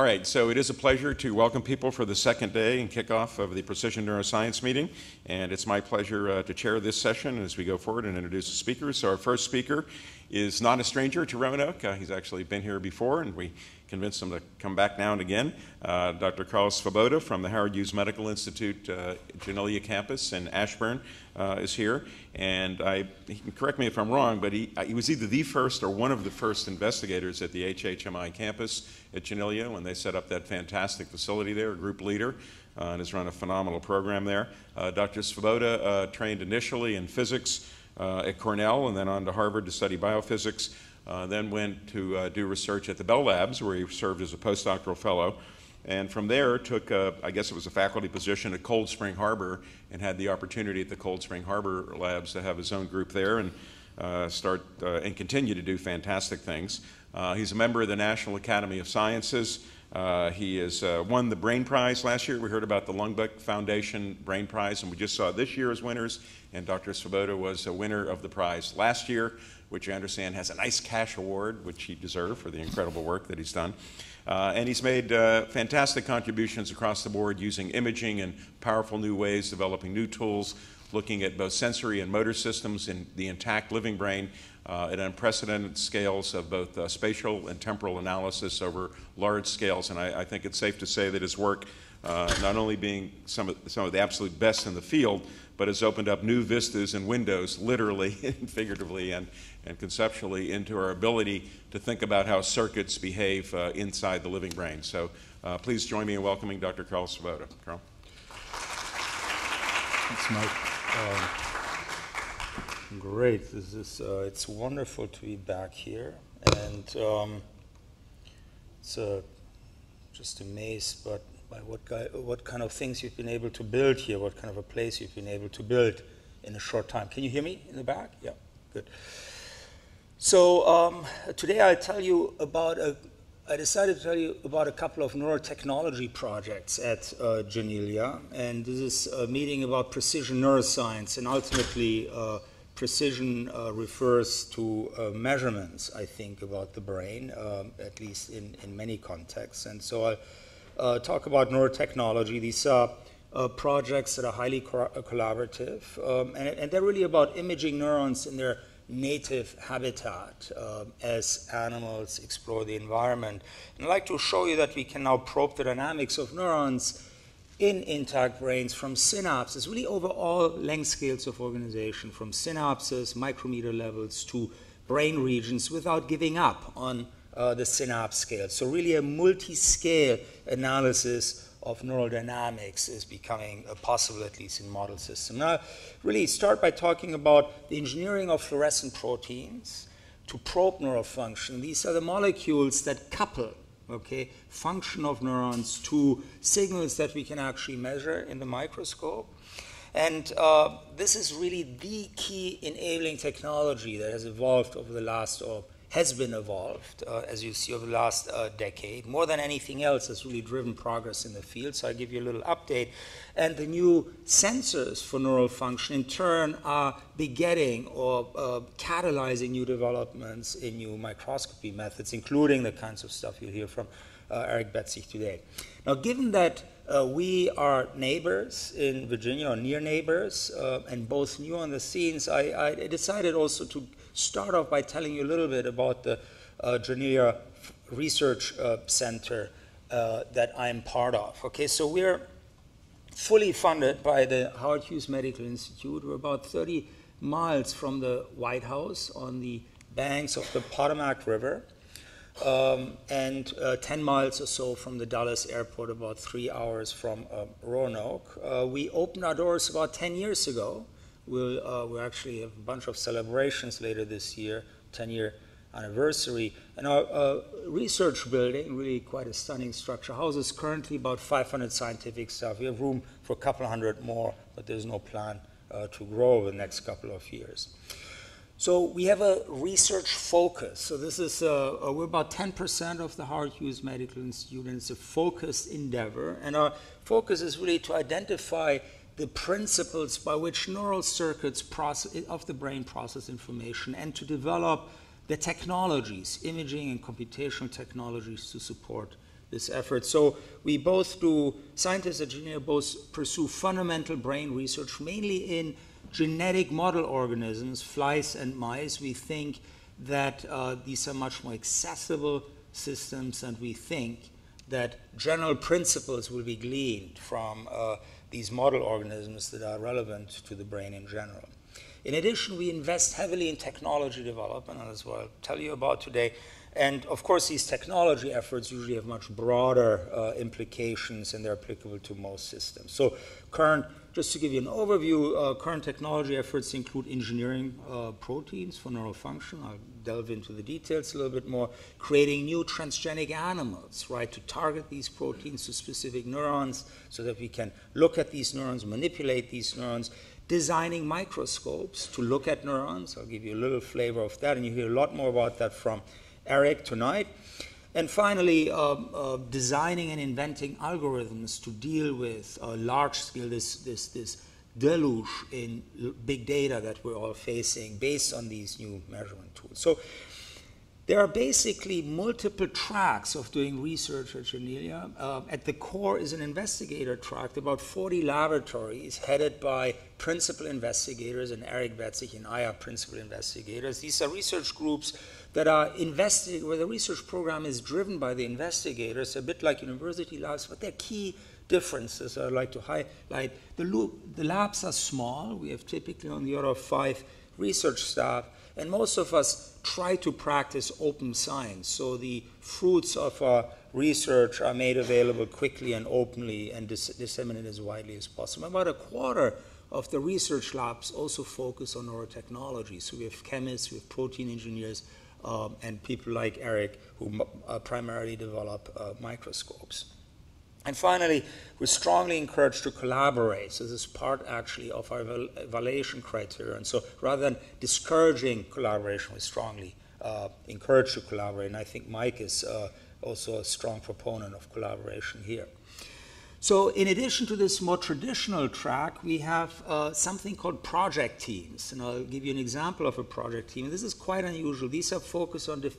All right, so it is a pleasure to welcome people for the second day and kickoff of the Precision Neuroscience meeting. And it's my pleasure uh, to chair this session as we go forward and introduce the speakers. So, our first speaker is not a stranger to Roanoke. Uh, he's actually been here before, and we convinced him to come back now and again. Uh, Dr. Carl Svoboda from the Howard Hughes Medical Institute, uh, Janelia campus in Ashburn, uh, is here. And I, correct me if I'm wrong, but he, uh, he was either the first or one of the first investigators at the HHMI campus at Janelia when they set up that fantastic facility there, a group leader. Uh, and has run a phenomenal program there. Uh, Dr. Svoboda trained initially in physics at Cornell and then on to Harvard to study biophysics. Uh, then went to uh, do research at the Bell Labs, where he served as a postdoctoral fellow. And from there, took, a, I guess it was a faculty position at Cold Spring Harbor, and had the opportunity at the Cold Spring Harbor Labs to have his own group there and uh, start uh, and continue to do fantastic things. Uh, he's a member of the National Academy of Sciences. Uh, he has uh, won the Brain Prize last year. We heard about the Lundbeck Foundation Brain Prize, and we just saw this year's winners. And Dr. Svoboda was a winner of the prize last year which I understand has a nice cash award, which he deserved for the incredible work that he's done. Uh, and he's made uh, fantastic contributions across the board using imaging in powerful new ways, developing new tools, looking at both sensory and motor systems in the intact living brain uh, at unprecedented scales of both uh, spatial and temporal analysis over large scales. And I, I think it's safe to say that his work, uh, not only being some of, some of the absolute best in the field, but has opened up new vistas and windows, literally and figuratively and, and conceptually, into our ability to think about how circuits behave uh, inside the living brain. So uh, please join me in welcoming Dr. Carl Svoboda. Carl. Thanks, Mike. Great. This is, uh, it's wonderful to be back here. And um, it's uh, just amazed, but by what, guy, what kind of things you've been able to build here, what kind of a place you've been able to build in a short time. Can you hear me in the back? Yeah, good. So um, today I'll tell you about a, I decided to tell you about a couple of neurotechnology projects at uh, Janelia, and this is a meeting about precision neuroscience, and ultimately uh, precision uh, refers to uh, measurements, I think, about the brain, um, at least in, in many contexts. And so I'll uh, talk about neurotechnology. These are uh, projects that are highly co collaborative, um, and, and, they're really about imaging neurons in their native habitat uh, as animals explore the environment. And I'd like to show you that we can now probe the dynamics of neurons in intact brains from synapses, really over all length scales of organization, from synapses, micrometer levels to brain regions without giving up on uh, the synapse scale. So really a multi-scale analysis of neural dynamics is becoming possible, at least in model systems. Now, really start by talking about the engineering of fluorescent proteins to probe neural function. These are the molecules that couple okay, function of neurons to signals that we can actually measure in the microscope. And uh, this is really the key enabling technology that has evolved over the last or has been evolved, uh, as you see over the last uh, decade. More than anything else has really driven progress in the field. So I'll give you a little update. And the new sensors for neural function, in turn, are begetting or uh, catalyzing new developments in new microscopy methods, including the kinds of stuff you'll hear from uh, Eric Betzig today. Now, given that uh, we are neighbors in Virginia, or near neighbors, uh, and both new on the scenes, I, I decided also to start off by telling you a little bit about the uh, Research uh, Center uh, that I'm part of. Okay, so we're fully funded by the Howard Hughes Medical Institute. We're about 30 miles from the White House on the banks of the Potomac River. Um, and uh, 10 miles or so from the Dulles airport, about three hours from uh, Roanoke. Uh, we opened our doors about 10 years ago We'll, uh, we actually have a bunch of celebrations later this year, 10 year anniversary. And our uh, research building, really quite a stunning structure, houses currently about 500 scientific staff. We have room for a couple hundred more, but there's no plan uh, to grow over the next couple of years. So we have a research focus. So this is, uh, uh we're about 10% of the Howard Hughes Medical Institute, and it's a focused endeavor. And our focus is really to identify the principles by which neural circuits process, of the brain process information and to develop the technologies, imaging and computational technologies to support this effort. So we both do, scientists and engineers both pursue fundamental brain research, mainly in genetic model organisms, flies and mice. We think that uh, these are much more accessible systems, and we think that general principles will be gleaned from uh, these model organisms that are relevant to the brain in general. In addition, we invest heavily in technology development, as I'll tell you about today. And of course, these technology efforts usually have much broader uh, implications and they're applicable to most systems. So, current, just to give you an overview, uh, current technology efforts include engineering uh, proteins for neural function. I'll delve into the details a little bit more. Creating new transgenic animals, right, to target these proteins to specific neurons so that we can look at these neurons, manipulate these neurons designing microscopes to look at neurons. I'll give you a little flavor of that, and you hear a lot more about that from Eric tonight. And finally, uh, uh, designing and inventing algorithms to deal with uh, large scale, this, this, this deluge in big data that we're all facing based on these new measurement tools. So there are basically multiple tracks of doing research at Janelia. Uh, at the core is an investigator track, about 40 laboratories headed by principal investigators, and Eric Betzig and I are principal investigators. These are research groups that are investigating, where the research program is driven by the investigators, a bit like university labs, but there are key differences I'd like to highlight. The, loop, the labs are small. We have typically on the order of five research staff and most of us try to practice open science. So the fruits of our research are made available quickly and openly and dis- disseminated as widely as possible. About a quarter of the research labs also focus on neurotechnology. So we have chemists, we have protein engineers, um, and people like Eric who uh, primarily develop uh, microscopes. And finally, we're strongly encouraged to collaborate. So this is part actually of our evaluation criteria. And so rather than discouraging collaboration, we strongly uh, encourage to collaborate. And I think Mike is uh, also a strong proponent of collaboration here. So, in addition to this more traditional track, we have uh, something called project teams. And I'll give you an example of a project team. This is quite unusual. These are focused on de-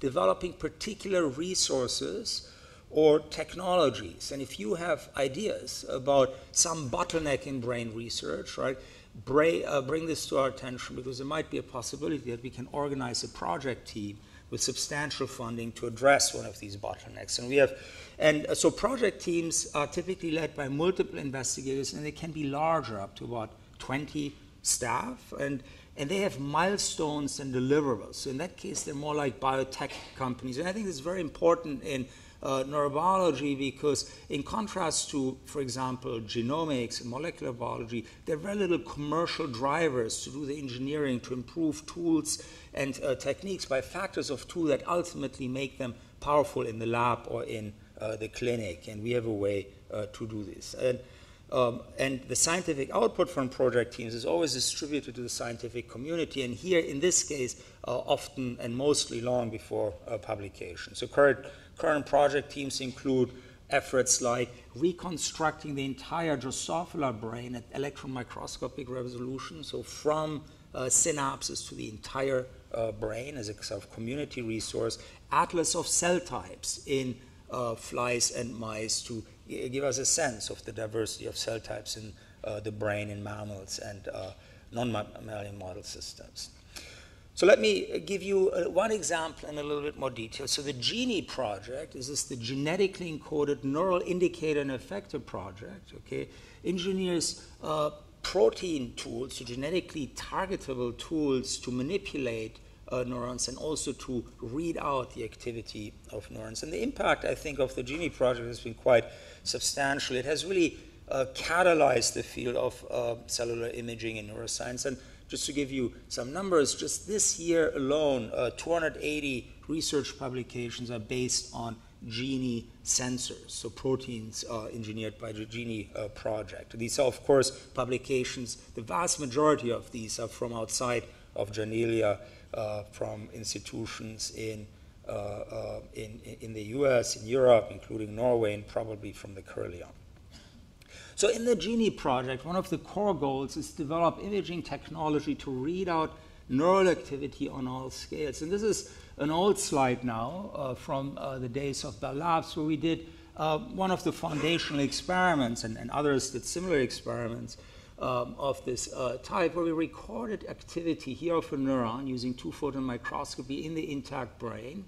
developing particular resources or technologies. And if you have ideas about some bottleneck in brain research, right, bring, uh, bring this to our attention because there might be a possibility that we can organize a project team with substantial funding to address one of these bottlenecks. And we have, and so project teams are typically led by multiple investigators, and they can be larger, up to about 20 staff, and and they have milestones and deliverables. So in that case, they're more like biotech companies, and I think it's very important in uh, neurobiology because, in contrast to, for example, genomics and molecular biology, there are very little commercial drivers to do the engineering to improve tools and uh, techniques by factors of two that ultimately make them powerful in the lab or in uh, the clinic. And we have a way uh, to do this. And, um, and the scientific output from project teams is always distributed to the scientific community, and here in this case, uh, often and mostly long before uh, publication. So current Current project teams include efforts like reconstructing the entire Drosophila brain at electron microscopic resolution, so from uh, synapses to the entire uh, brain as a sort of community resource, atlas of cell types in uh, flies and mice to give us a sense of the diversity of cell types in uh, the brain in mammals and uh, non-mammalian model systems. So let me give you uh, one example in a little bit more detail. So the GENIE project is this the genetically encoded neural indicator and effector project. Okay, engineers uh, protein tools, so genetically targetable tools to manipulate uh, neurons and also to read out the activity of neurons. And the impact, I think, of the GENIE project has been quite substantial. It has really uh, catalyzed the field of uh, cellular imaging in neuroscience. And just to give you some numbers, just this year alone, uh, 280 research publications are based on GENIE sensors, so proteins uh, engineered by the GENIE uh, project. These are, of course, publications. The vast majority of these are from outside of Janelia, uh, from institutions in, uh, uh, in, in the US, in Europe, including Norway, and probably from the Carilion. So in the GENIE project, one of the core goals is to develop imaging technology to read out neural activity on all scales. And this is an old slide now uh, from uh, the days of Bell Labs, where we did uh, one of the foundational experiments, and, and others did similar experiments um, of this uh, type, where we recorded activity here of a neuron using two photon microscopy in the intact brain.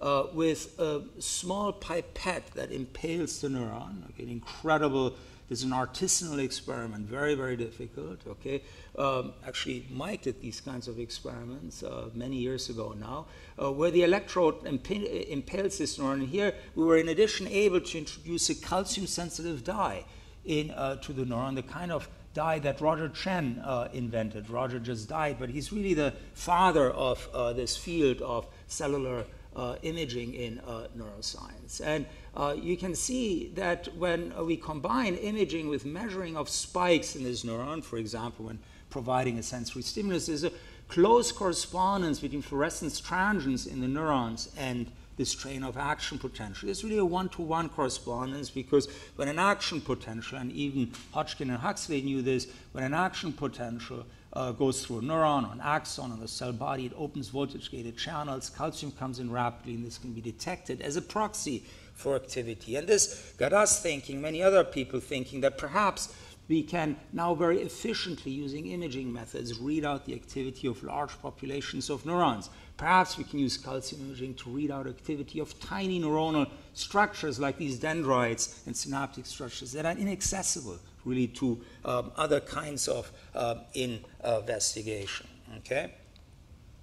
Uh, with a small pipette that impales the neuron, okay, an incredible this is an artisanal experiment, very, very difficult. Okay, um, actually, Mike did these kinds of experiments uh, many years ago now, uh, where the electrode imp- impales this neuron. And here, we were in addition able to introduce a calcium-sensitive dye in uh, to the neuron, the kind of dye that Roger Tsien uh, invented. Roger just died, but he's really the father of uh, this field of cellular uh, imaging in uh, neuroscience. And uh, you can see that when we combine imaging with measuring of spikes in this neuron, for example, when providing a sensory stimulus, there's a close correspondence between fluorescence transients in the neurons and this train of action potential. It's really a one to one correspondence because when an action potential, and even Hodgkin and Huxley knew this, when an action potential uh, goes through a neuron an axon on the cell body. It opens voltage gated channels. Calcium comes in rapidly, and this can be detected as a proxy for activity. And this got us thinking, many other people thinking, that perhaps we can now very efficiently, using imaging methods, read out the activity of large populations of neurons. Perhaps we can use calcium imaging to read out activity of tiny neuronal structures like these dendrites and synaptic structures that are inaccessible really to um, other kinds of uh, investigation. Okay?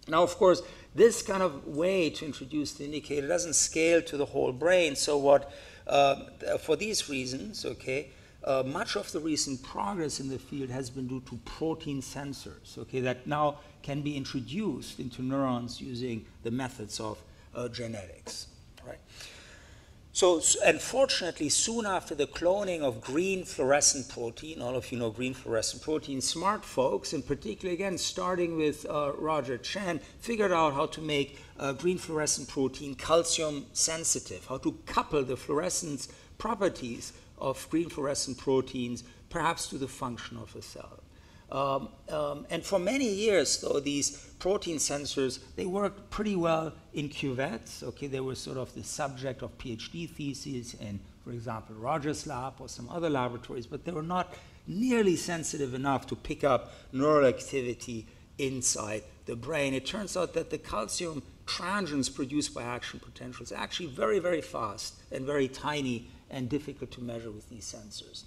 Now, of course, this kind of way to introduce the indicator doesn't scale to the whole brain. So, what uh, for these reasons, okay, uh, much of the recent progress in the field has been due to protein sensors, okay, that now can be introduced into neurons using the methods of uh, genetics, right? So, unfortunately, soon after the cloning of green fluorescent protein, all of you know green fluorescent protein, smart folks, and particularly again starting with uh, Roger Tsien, figured out how to make uh, green fluorescent protein calcium sensitive, how to couple the fluorescence properties of green fluorescent proteins perhaps to the function of a cell. Um, um, and for many years, though, these protein sensors, they worked pretty well in cuvettes. Okay, they were sort of the subject of PhD theses in, for example, Rogers Lab or some other laboratories, but they were not nearly sensitive enough to pick up neural activity inside the brain. It turns out that the calcium transients produced by action potentials are actually very, very fast and very tiny and difficult to measure with these sensors.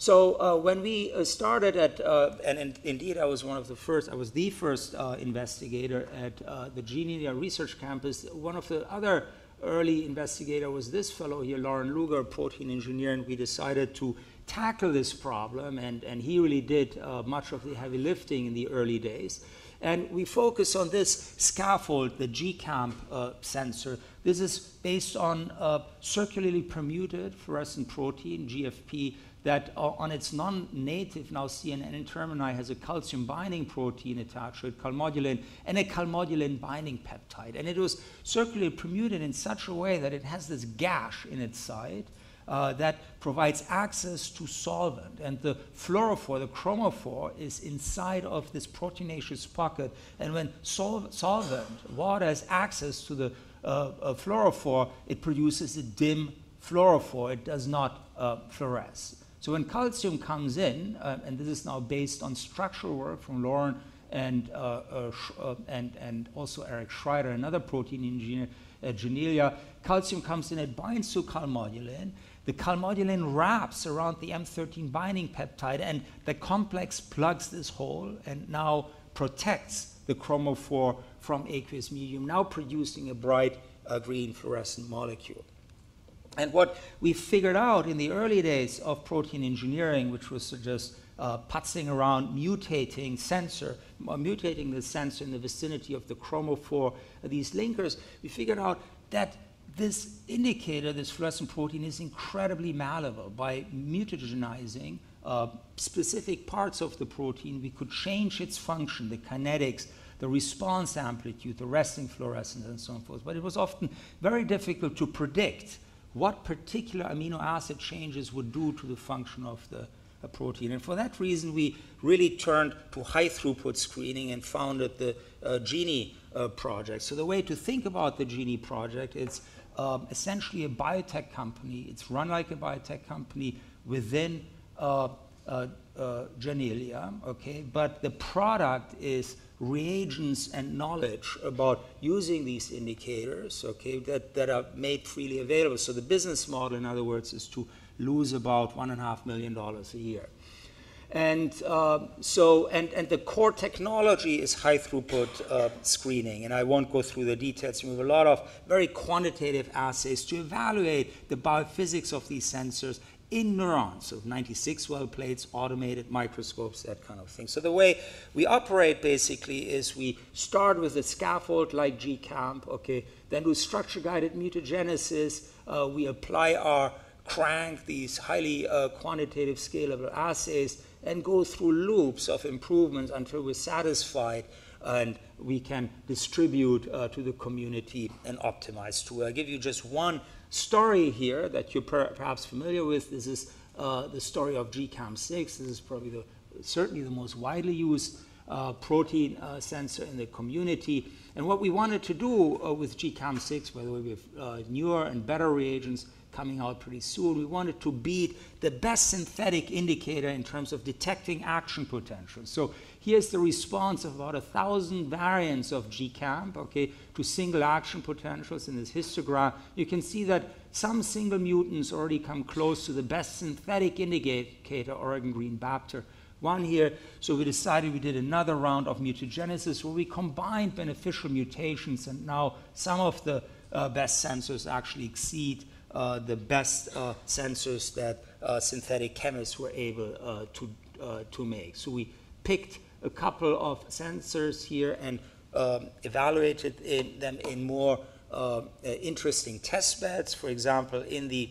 So uh, when we uh, started at, uh, and in, indeed I was one of the first, I was the first uh, investigator at uh, the Janelia Research Campus. One of the other early investigator was this fellow here, Loren Looger, protein engineer, and we decided to tackle this problem, and, and he really did uh, much of the heavy lifting in the early days. And we focus on this scaffold, the GCAMP sensor. This is based on circularly permuted fluorescent protein, GFP, that on its non-native now CNN N-termini has a calcium binding protein attached to it, calmodulin, and a calmodulin binding peptide. And it was circularly permuted in such a way that it has this gash in its side uh, that provides access to solvent. And the fluorophore, the chromophore, is inside of this proteinaceous pocket. And when sol- solvent, water, has access to the uh, uh, fluorophore, it produces a dim fluorophore. It does not uh, fluoresce. So when calcium comes in, uh, and this is now based on structural work from Loren and, uh, uh, uh and, and also Eric Schreiter, another protein engineer at Janelia, calcium comes in, it binds to calmodulin. The calmodulin wraps around the M13 binding peptide, and the complex plugs this hole and now protects the chromophore from aqueous medium, now producing a bright uh, green fluorescent molecule. And what we figured out in the early days of protein engineering, which was just uh, putzing around, mutating sensor, uh, mutating the sensor in the vicinity of the chromophore, uh, these linkers, we figured out that this indicator, this fluorescent protein, is incredibly malleable. By mutagenizing uh, specific parts of the protein, we could change its function, the kinetics, the response amplitude, the resting fluorescence, and so on forth. But it was often very difficult to predict what particular amino acid changes would do to the function of the protein. And for that reason, we really turned to high throughput screening and founded the uh, Genie uh, project. So the way to think about the Genie project, it's um, essentially a biotech company. It's run like a biotech company within uh, uh, uh, Janelia, okay? But the product is reagents and knowledge about using these indicators, okay, that, that are made freely available. So the business model, in other words, is to lose about one and a half million dollars a year. And uh, so, and, and the core technology is high throughput uh, screening. And I won't go through the details. We have a lot of very quantitative assays to evaluate the biophysics of these sensors in neurons, so 96 well plates, automated microscopes, that kind of thing. So the way we operate basically is we start with a scaffold like GCAMP, okay, then do structure guided mutagenesis. Uh, we apply our crank, these highly uh, quantitative scalable assays, and go through loops of improvements until we're satisfied and we can distribute uh, to the community and optimize tool. I'll give you just one story here that you're per perhaps familiar with. This is uh, the story of GCAMP6. This is probably the, certainly the most widely used uh, protein uh, sensor in the community. And what we wanted to do uh, with GCAMP6, by the way, we have uh, newer and better reagents coming out pretty soon. We wanted to beat the best synthetic indicator in terms of detecting action potential. So here's the response of about a thousand variants of GCAMP, okay, to single action potentials in this histogram. You can see that some single mutants already come close to the best synthetic indicator, Oregon green BAPTA. One here, so we decided we did another round of mutagenesis where we combined beneficial mutations, and now some of the uh, best sensors actually exceed uh, the best uh, sensors that uh, synthetic chemists were able uh, to, uh, to make. So we picked a couple of sensors here and um, evaluated in them in more interesting test beds. For example, in the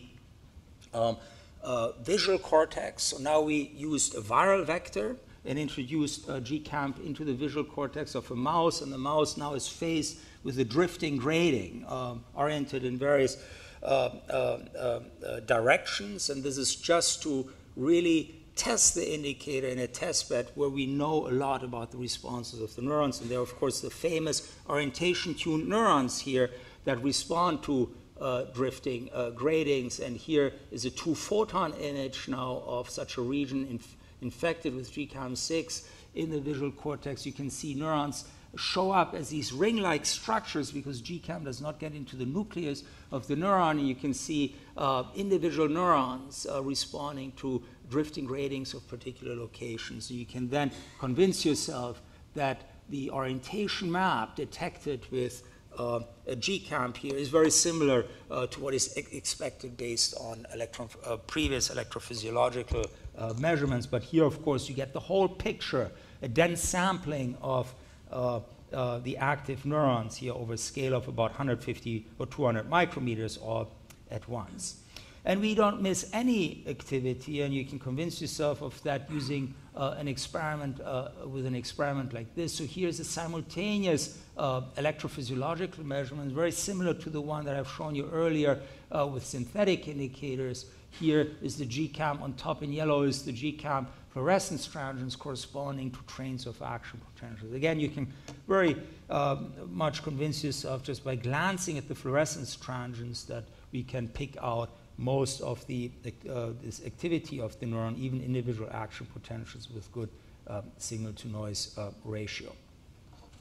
um, uh, visual cortex. So now we used a viral vector and introduced uh, GCAMP into the visual cortex of a mouse, and the mouse now is faced with a drifting grating um, oriented in various uh, uh, uh, directions. And this is just to really test the indicator in a test bed where we know a lot about the responses of the neurons. And there are, of course, the famous orientation tuned neurons here that respond to uh, drifting uh, gratings. And here is a two photon image now of such a region inf- infected with GCAMP6 in the visual cortex. You can see neurons show up as these ring like structures because GCAMP does not get into the nucleus of the neuron. And you can see uh, individual neurons uh, responding to drifting gratings of particular locations. So you can then convince yourself that the orientation map detected with uh, a GCAMP here is very similar uh, to what is e- expected based on electron, uh, previous electrophysiological uh, measurements. But here, of course, you get the whole picture, a dense sampling of uh, uh, the active neurons here over a scale of about 150 or 200 micrometers all at once. And we don't miss any activity, and you can convince yourself of that using uh, an experiment uh, with an experiment like this. So here's a simultaneous uh, electrophysiological measurement, very similar to the one that I've shown you earlier uh, with synthetic indicators. Here is the GCAMP on top in yellow is the GCAMP fluorescence transients corresponding to trains of action potentials. Again, you can very uh, much convince yourself just by glancing at the fluorescence transients that we can pick out most of the uh, this activity of the neuron, even individual action potentials with good uh, signal to noise uh, ratio.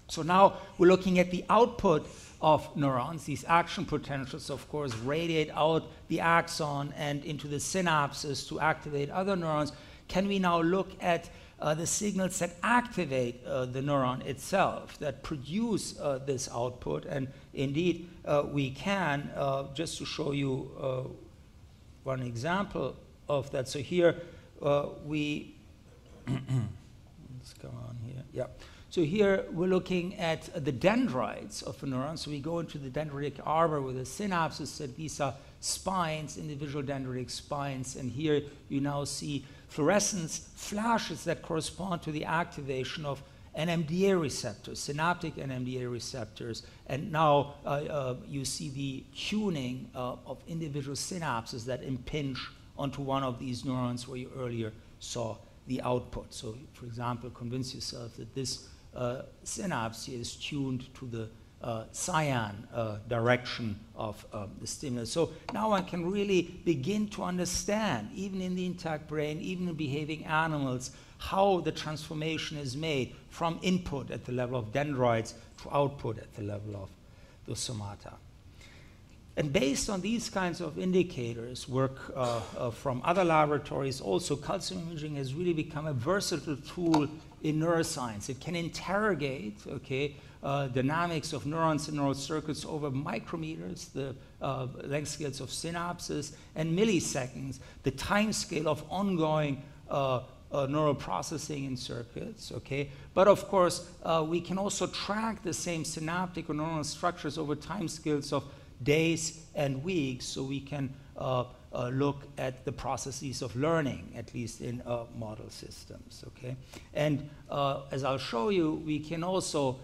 So now we're looking at the output of neurons. These action potentials, of course, radiate out the axon and into the synapses to activate other neurons. Can we now look at uh, the signals that activate uh, the neuron itself, that produce uh, this output? And indeed, we can, just to show you one example of that. So here uh, we, let's go on here, yeah. So here we're looking at the dendrites of a neuron. So we go into the dendritic arbor with the synapses, that these are spines, individual dendritic spines, and here you now see fluorescence flashes that correspond to the activation of NMDA receptors, synaptic NMDA receptors, and now uh, uh, you see the tuning uh, of individual synapses that impinge onto one of these neurons where you earlier saw the output. So, for example, convince yourself that this uh, synapse is tuned to the uh, cyan uh, direction of um, the stimulus. So now one can really begin to understand, even in the intact brain, even in behaving animals, how the transformation is made from input at the level of dendrites to output at the level of the somata. And based on these kinds of indicators, work uh, uh, from other laboratories, also calcium imaging has really become a versatile tool in neuroscience. It can interrogate, okay, uh, dynamics of neurons and neural circuits over micrometers, the uh, length scales of synapses, and milliseconds, the time scale of ongoing uh, neural processing in circuits, okay? But of course, uh, we can also track the same synaptic or neural structures over time scales of days and weeks, so we can uh, uh, look at the processes of learning, at least in uh, model systems, okay? And uh, as I'll show you, we can also,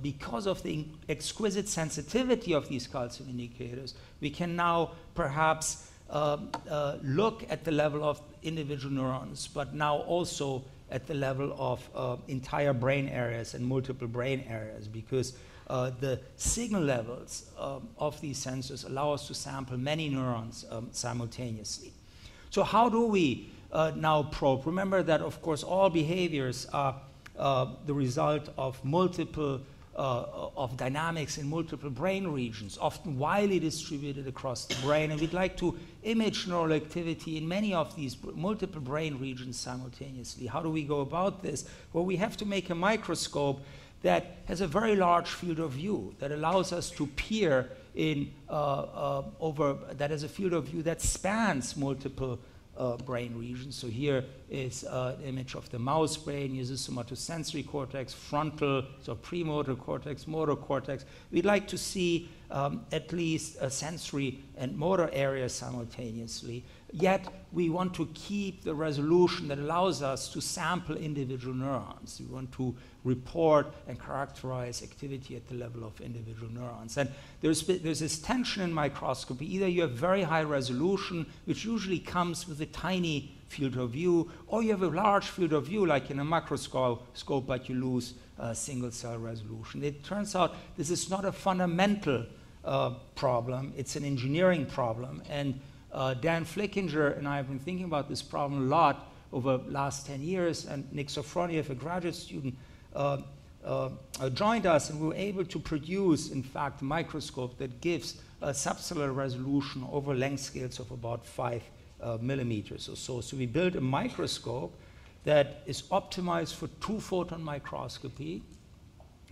because of the exquisite sensitivity of these calcium indicators, we can now perhaps um, look at the level of individual neurons, but now also at the level of uh, entire brain areas and multiple brain areas because uh, the signal levels um, of these sensors allow us to sample many neurons um, simultaneously. So, how do we uh, now probe? Remember that, of course, all behaviors are uh, the result of multiple uh, of dynamics in multiple brain regions, often widely distributed across the brain. And we'd like to image neural activity in many of these multiple brain regions simultaneously. How do we go about this? Well, we have to make a microscope that has a very large field of view that allows us to peer in uh, uh, over that has a field of view that spans multiple uh, brain regions. So here is uh, an image of the mouse brain, uses somatosensory cortex, frontal, so premotor cortex, motor cortex. We'd like to see um, at least a sensory and motor area simultaneously. Yet we want to keep the resolution that allows us to sample individual neurons. We want to report and characterize activity at the level of individual neurons. And there's, there's this tension in microscopy. Either you have very high resolution, which usually comes with a tiny field of view, or you have a large field of view, like in a microscope, but you lose uh, single cell resolution. It turns out this is not a fundamental uh, problem, it's an engineering problem. And uh, Dan Flickinger and I have been thinking about this problem a lot over the last 10 years, and Nick Sofroniew, a graduate student, uh, uh, joined us, and we were able to produce, in fact, a microscope that gives a subcellular resolution over length scales of about five uh, millimeters or so. So we built a microscope that is optimized for two photon microscopy.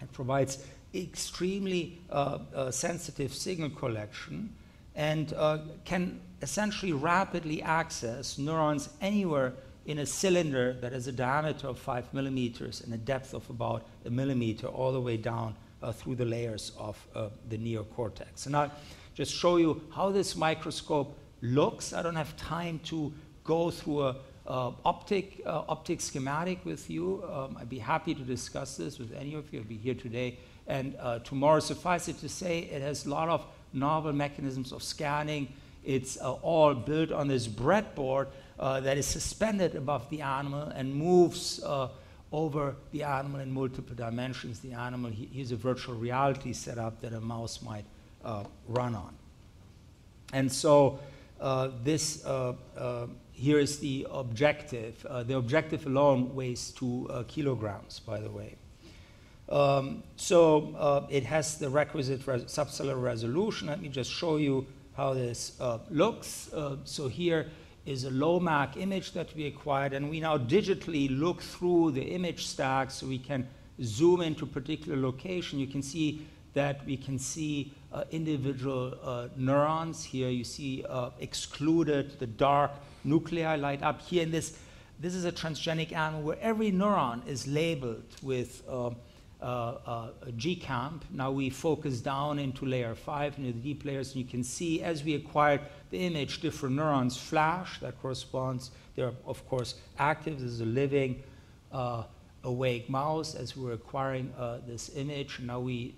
It provides extremely uh, uh, sensitive signal collection and uh, can essentially rapidly access neurons anywhere in a cylinder that has a diameter of five millimeters and a depth of about a millimeter all the way down uh, through the layers of uh, the neocortex. And I'll just show you how this microscope looks. I don't have time to go through a uh, optic, uh, optic schematic with you. Um, I'd be happy to discuss this with any of you. I'll be here today and uh, tomorrow. Suffice it to say, it has a lot of novel mechanisms of scanning. It's uh, all built on this breadboard uh, that is suspended above the animal and moves uh, over the animal in multiple dimensions. The animal, here's a virtual reality setup that a mouse might uh, run on. And so uh, this here is the objective. the objective alone weighs two kilograms, by the way. Um, so uh, it has the requisite res subcellular resolution. Let me just show you how this uh, looks. Uh, so here is a low mag image that we acquired, and we now digitally look through the image stack so we can zoom into particular location. You can see that we can see uh, individual uh, neurons. Here you see uh, excluded, the dark nuclei light up. Here in this, this is a transgenic animal where every neuron is labeled with uh, GCAMP. Now we focus down into layer 5, into the deep layers, and you can see as we acquired the image, different neurons flash. That corresponds, they're of course active. This is a living, uh, awake mouse as we're acquiring uh, this image. Now we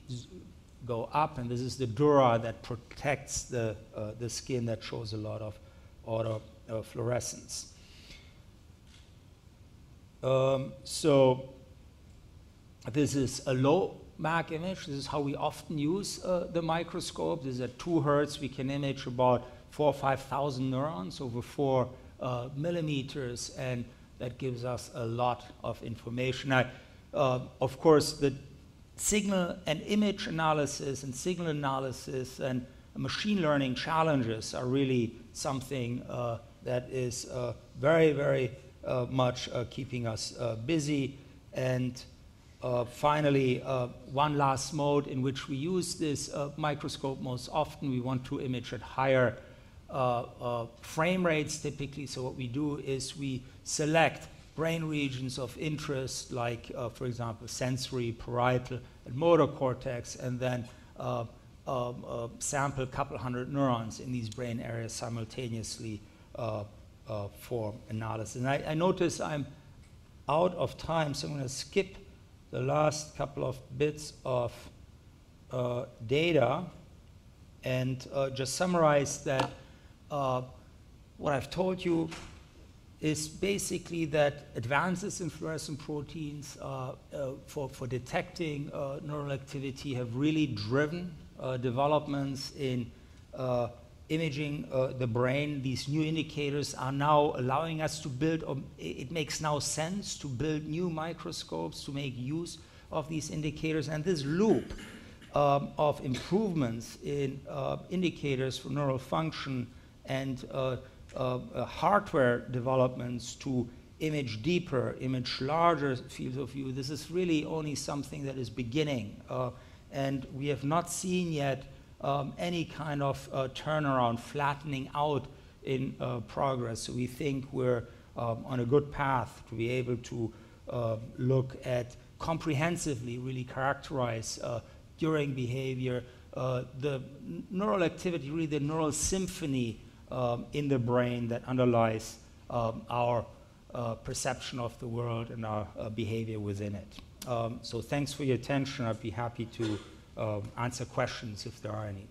go up, and this is the dura that protects the, uh, the skin that shows a lot of autofluorescence. Um, so this is a low mag image. This is how we often use uh, the microscope. This is at two hertz. We can image about four or 5,000 neurons over four uh, millimeters, and that gives us a lot of information. I, uh, of course, the signal and image analysis and signal analysis and machine learning challenges are really something uh, that is uh, very, very uh, much uh, keeping us uh, busy. And uh, finally, one last mode in which we use this microscope most often, we want to image at higher frame rates typically. So what we do is we select brain regions of interest, like, for example, sensory, parietal, and motor cortex, and then uh, um, uh, sample a couple hundred neurons in these brain areas simultaneously uh, uh, for analysis. And I, I, notice I'm out of time, so I'm going to skip the last couple of bits of uh, data and uh, just summarize that what I've told you is basically that advances in fluorescent proteins uh, uh, for, for detecting uh, neural activity have really driven uh, developments in uh, imaging uh, the brain. These new indicators are now allowing us to build, um, it makes now sense to build new microscopes to make use of these indicators. And this loop um, of improvements in indicators for neural function and uh, uh, hardware developments to image deeper, image larger fields of view, this is really only something that is beginning. Uh, and we have not seen yet um, any kind of uh, turnaround, flattening out in uh, progress. So we think we're um, on a good path to be able to uh, look at comprehensively, really characterize during behavior the neural activity, really the neural symphony um, in the brain that underlies um, our uh, perception of the world and our uh, behavior within it. Um, so thanks for your attention. I'd be happy to uh, answer questions if there are any.